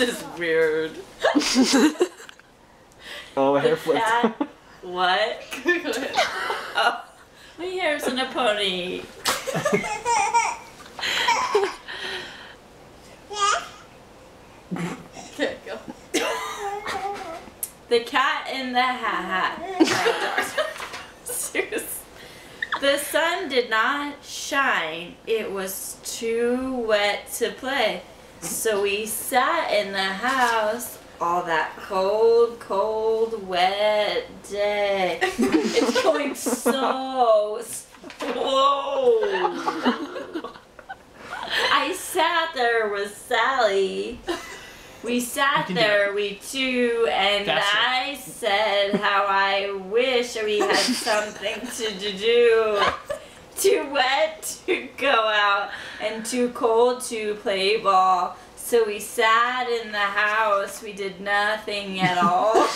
is weird. Oh, my hair The flipped. cat. What? Oh, my hair's in a pony. Okay, go. The cat in the hat. Serious. The sun did not shine. It was too wet to play. So we sat in the house all that cold, cold, wet day. it's going so slow. I sat there with Sally. We sat there, we two, and. I said how I wish we had something to do. Too wet to go out and too cold to play ball. So we sat in the house. We did nothing at all.